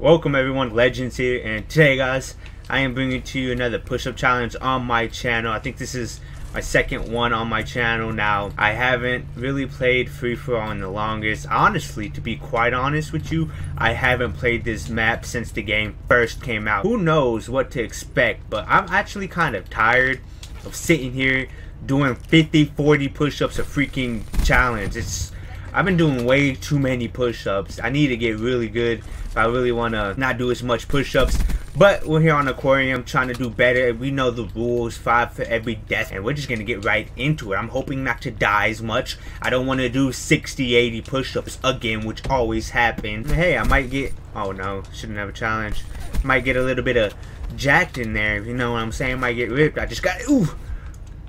Welcome everyone, Legends here, and today guys, I am bringing to you another push-up challenge on my channel. I think this is my second one on my channel now. I haven't really played free for all in the longest. Honestly, to be quite honest with you, I haven't played this map since the game first came out. Who knows what to expect, but I'm actually kind of tired of sitting here doing 50, 40 push-ups a freaking challenge. It's I've been doing way too many push-ups. I need to get really good if I really want to not do as much push-ups. But we're here on Aquarium trying to do better. We know the rules, five for every death, and we're just going to get right into it. I'm hoping not to die as much. I don't want to do 60, 80 push-ups again, which always happens. Hey, I might get... Oh, no. Shouldn't have a challenge. Might get a little bit of jacked in there, you know what I'm saying? Might get ripped. I just got... Ooh!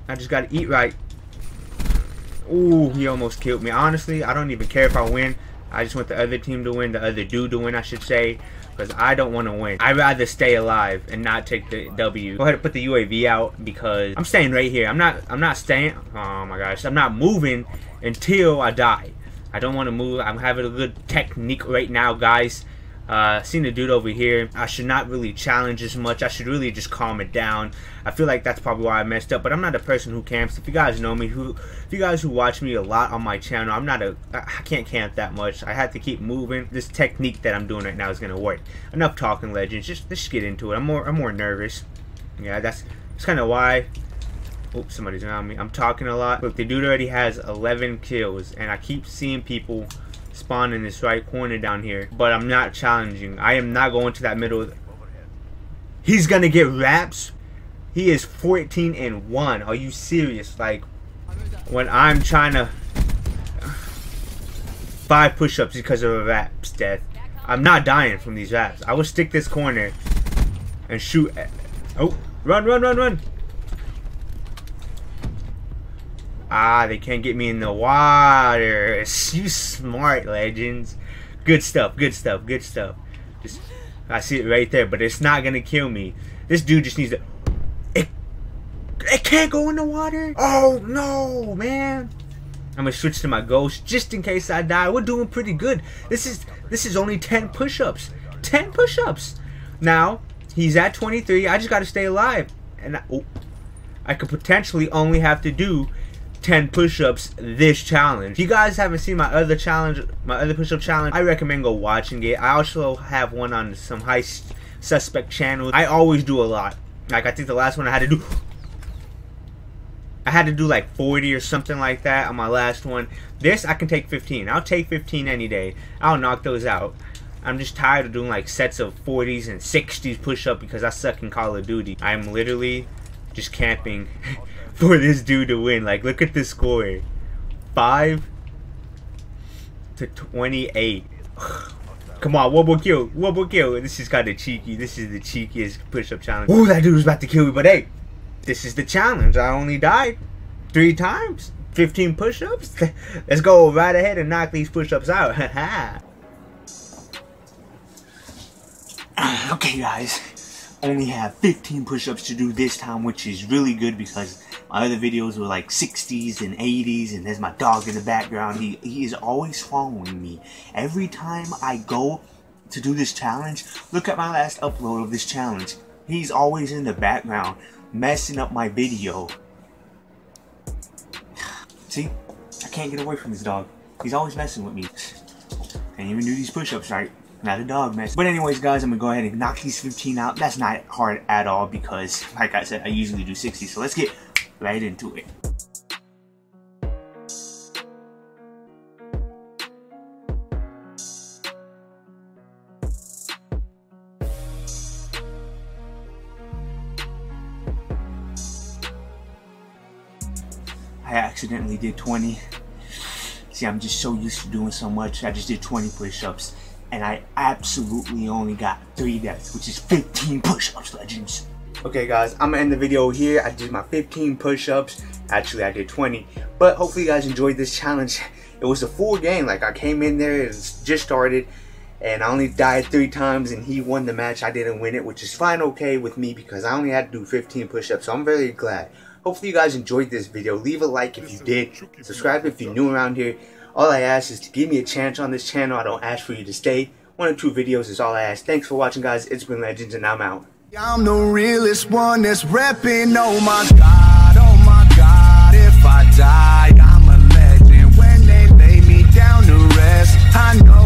I just got to eat right. Ooh, he almost killed me. Honestly, I don't even care if I win. I just want the other team to win, the other dude to win, I should say. Because I don't want to win. I'd rather stay alive and not take the W. Go ahead and put the UAV out because I'm staying right here. I'm not I'm not staying oh my gosh. I'm not moving until I die. I don't want to move. I'm having a good technique right now, guys. Uh, seeing the dude over here, I should not really challenge as much. I should really just calm it down. I feel like that's probably why I messed up. But I'm not a person who camps. If you guys know me, who, if you guys who watch me a lot on my channel, I'm not a, I can't camp that much. I have to keep moving. This technique that I'm doing right now is gonna work. Enough talking, legends. Just let's get into it. I'm more, I'm more nervous. Yeah, that's, that's kind of why Oops, somebody's around me. I'm talking a lot. Look, the dude already has 11 kills, and I keep seeing people spawn in this right corner down here. But I'm not challenging. I am not going to that middle. He's gonna get RAPS. He is 14 and 1. Are you serious? Like, when I'm trying to... Five push-ups because of a RAPS death. I'm not dying from these RAPS. I will stick this corner and shoot. At... Oh, run, run, run, run. Ah, they can't get me in the water. You smart, legends. Good stuff, good stuff, good stuff. Just, I see it right there, but it's not gonna kill me. This dude just needs to. It, it can't go in the water. Oh no, man. I'm gonna switch to my ghost just in case I die. We're doing pretty good. This is this is only 10 push-ups. 10 push-ups. Now he's at 23. I just gotta stay alive, and I, oh, I could potentially only have to do 10 push-ups this challenge. If you guys haven't seen my other challenge, my other push-up challenge, I recommend go watching it. I also have one on some high suspect channels. I always do a lot. Like I think the last one I had to do I had to do like 40 or something like that on my last one. This I can take 15. I'll take 15 any day. I'll knock those out. I'm just tired of doing like sets of 40s and 60s push-up because I suck in Call of Duty. I'm literally just camping for this dude to win. Like, look at the score. 5 to 28. Come on, one more kill. One more kill. This is kind of cheeky. This is the cheekiest push-up challenge. Ooh, that dude was about to kill me. But hey, this is the challenge. I only died three times. 15 push-ups. Let's go right ahead and knock these push-ups out. okay, guys only have 15 push-ups to do this time, which is really good because my other videos were like 60s and 80s, and there's my dog in the background. He, he is always following me. Every time I go to do this challenge, look at my last upload of this challenge. He's always in the background, messing up my video. See? I can't get away from this dog. He's always messing with me. Can't even do these push-ups right. Not a dog mess. But anyways, guys, I'm gonna go ahead and knock these 15 out. That's not hard at all because, like I said, I usually do 60. So let's get right into it. I accidentally did 20. See, I'm just so used to doing so much. I just did 20 push-ups and I absolutely only got three deaths, which is 15 push-ups, legends. Okay guys, I'm gonna end the video here. I did my 15 push-ups. Actually, I did 20. But hopefully you guys enjoyed this challenge. It was a full game. Like I came in there, it just started, and I only died three times, and he won the match. I didn't win it, which is fine okay with me because I only had to do 15 push-ups. So I'm very glad. Hopefully you guys enjoyed this video. Leave a like if you did. Subscribe if you're new around here. All I ask is to give me a chance on this channel. I don't ask for you to stay. One or two videos is all I ask. Thanks for watching, guys. It's been Legends, and I'm out. I'm the realest one that's repping. Oh my God, oh my God. If I die, I'm a legend. When they lay me down to rest, I know.